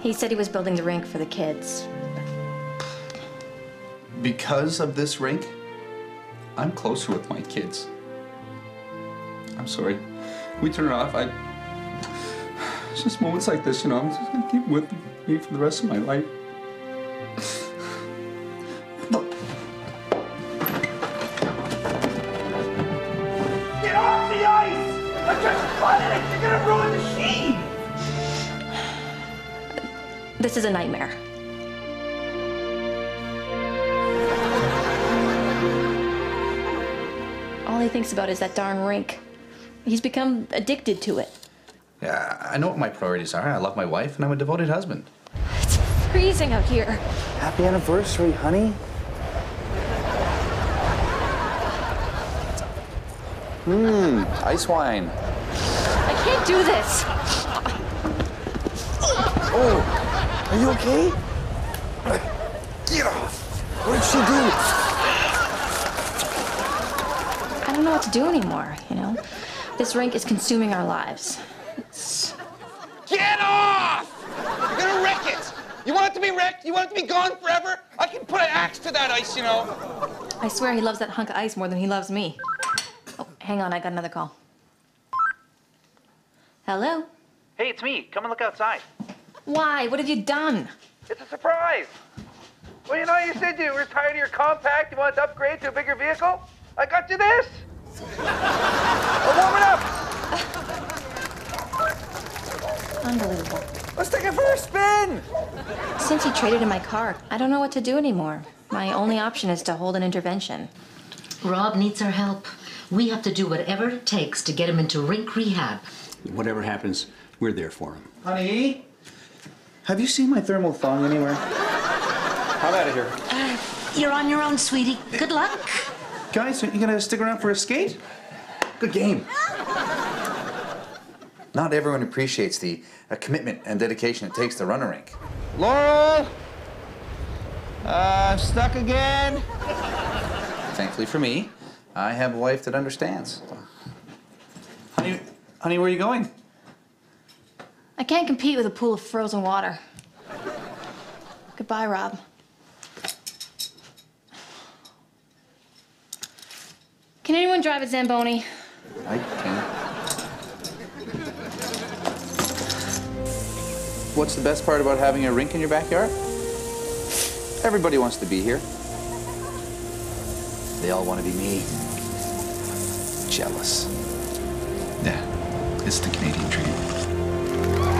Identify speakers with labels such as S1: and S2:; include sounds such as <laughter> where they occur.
S1: He said he was building the rink for the kids.
S2: Because of this rink, I'm closer with my kids. I'm sorry. We turn it off. I. It's just moments like this, you know. I'm just gonna keep with me for the rest of my life.
S3: Get off the ice! I'm just flooding it! You're gonna ruin the scene!
S1: This is a nightmare. All he thinks about is that darn rink. He's become addicted to it.
S4: Yeah, I know what my priorities are. I love my wife and I'm a devoted husband.
S1: It's freezing out here.
S5: Happy anniversary, honey. Mmm, ice wine.
S1: I can't do this.
S5: Oh, are you okay? Get off. What did she do?
S1: I don't know what to do anymore, you know? This rink is consuming our lives. It's...
S3: Get off! You're gonna wreck it! You want it to be wrecked? You want it to be gone forever? I can put an axe to that ice, you know.
S1: I swear he loves that hunk of ice more than he loves me. Oh, hang on, I got another call. Hello?
S6: Hey, it's me. Come and look outside.
S1: Why? What have you done?
S3: It's a surprise. Well, you know, you said you were tired of your compact. You wanted to upgrade to a bigger vehicle. I got you this. <laughs> well, warm it up. <laughs>
S1: Unbelievable.
S3: Let's take it for a spin.
S1: Since he traded in my car, I don't know what to do anymore. My only option is to hold an intervention.
S7: Rob needs our help. We have to do whatever it takes to get him into rink rehab.
S8: Whatever happens, we're there for him.
S4: Honey, have you seen my thermal thong anywhere? I'm out of here.
S7: Uh, you're on your own, sweetie. Good luck.
S4: Guys, you gonna stick around for a skate? Good game. Not everyone appreciates the uh, commitment and dedication it takes to run a rink.
S3: Laurel. Uh, stuck again.
S4: Thankfully for me, I have a wife that understands. Honey, honey, where are you going?
S1: I can't compete with a pool of frozen water. Goodbye, Rob. Can anyone drive a Zamboni?
S4: I can. What's the best part about having a rink in your backyard? Everybody wants to be here. They all want to be me. Jealous.
S2: Yeah, it's the Canadian dream. Thank you.